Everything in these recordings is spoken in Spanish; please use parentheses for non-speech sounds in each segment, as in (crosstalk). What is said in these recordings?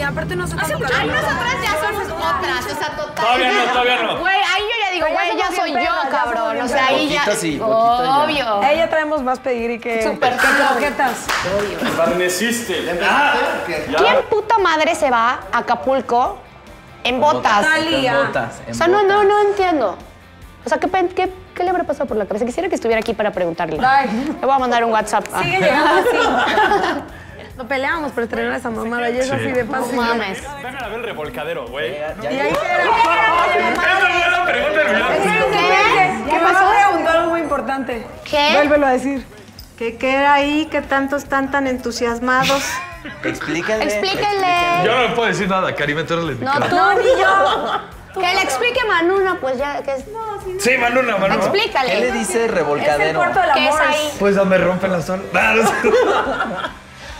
Y aparte nosotros nosotras ya somos otras, o sea, total. Todavía no, todavía no. Güey, ahí yo ya digo, güey, ya soy yo, cabrón. O sea, ahí ya. Obvio. Ella traemos más que, Súper que croquetas. Barneciste. Ah, ¿Quién puta madre se va a Acapulco en botas? Talía. En botas. O sea, no, no, no entiendo. O sea, ¿qué, qué, qué le habrá pasado por la cabeza? Quisiera que estuviera aquí para preguntarle. Ay. Le voy a mandar un WhatsApp. Sigue llegando así. (laughs) No peleábamos por estrenar esa mamada y es así de No fácil. mames. Vengan a ver el revolcadero, güey. Y ahí era. Esa buena pregunta del millón. ¿Qué pasó? Me preguntó algo muy importante. ¿Qué? Vuélvelo a decir. Que qué era ahí, que tanto están tan entusiasmados. Explíquenle. Explíquenle. Yo no le puedo decir nada, Karime, tú eres la No, tú ni yo. Que le explique Manu, no, pues ya, que es... Sí, Manuna, Manuna. ¿Qué le Explícale. dice Es el revolcadero? cuarto del ¿Qué es amor. ahí? Pues donde rompen la zona.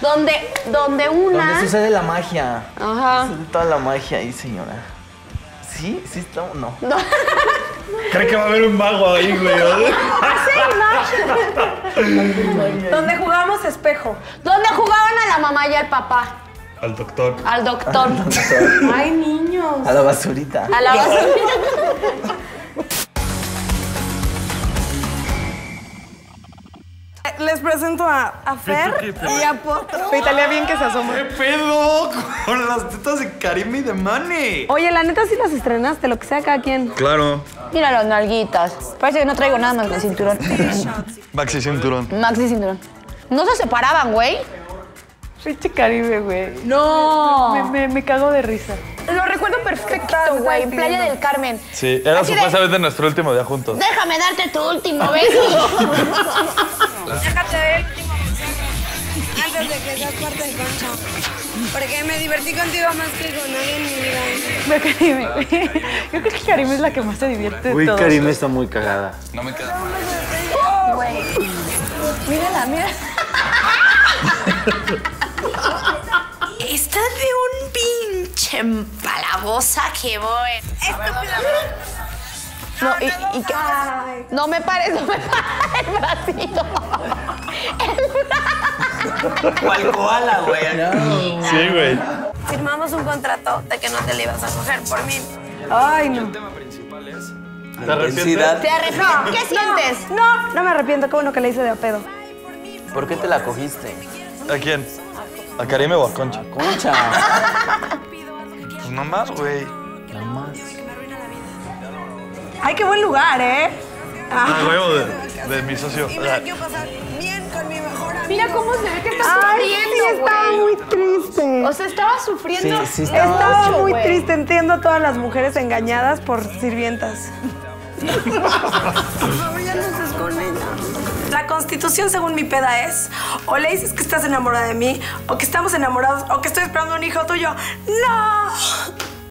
No. Donde, donde una... Donde sucede la magia. Ajá. Sucede toda la magia ahí, señora. ¿Sí? ¿Sí está? No. (laughs) Cree que va a haber un mago ahí, güey. (laughs) Donde jugamos espejo. Donde jugaban a la mamá y al papá. Al doctor. Al doctor. Ay, niños. A la basurita. A la base. (laughs) Les presento a, a Fer y a Potro. Italia bien que se asoma. ¿Qué pedo con las tetas de Karime y de Mane? Oye, la neta sí las estrenaste, lo que sea cada quien. Claro. Mira las nalguitas. Parece que no traigo nada más que el cinturón. (laughs) Maxi cinturón. Maxi cinturón. No se separaban, güey. Pinche Caribe, güey. No. Me, me, me cago de risa. Lo recuerdo perfecto, güey. En Playa del Carmen. Sí, era Así de- supuestamente nuestro último día juntos. Déjame darte tu último (laughs) beso. (laughs) Déjate ver el último mensaje antes de que seas parte de concha. Porque me divertí contigo más que con nadie en mi vida. Ve Caribe, güey. Yo creo que Caribe es la que más se divierte de todos. está muy cagada. No me queda. Mírala, mira. Está de un pinche empalagosa que voy. No, y, y que- no me pares, no me pares el bracito. ¿Cuál koala, güey? Sí, güey. Firmamos un contrato de que no te le ibas a coger por mí. Ay, no. ¿Te arrepientes? Te arrepientes. ¿Qué sientes? No, no me arrepiento. Qué bueno que le hice de a pedo. ¿Por qué te la cogiste? ¿A quién? ¿A Karime o a Concha? Concha. (laughs) Pues nomás, güey. Nada más. Ay, qué buen lugar, ¿eh? A huevo de, de mi socio. Y me la quiero pasar bien con mi mejor amigo. Mira cómo se ve que está Ay, sí, sufriendo, estaba güey. muy triste. O sea, estaba sufriendo. Sí, sí estaba. Estaba mucho, muy güey. triste. Entiendo a todas las mujeres engañadas por sirvientas. Por favor, ya no estés con ella. La constitución, según mi peda, es o le dices que estás enamorada de mí, o que estamos enamorados, o que estoy esperando un hijo tuyo. ¡No!